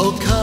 Oh, come,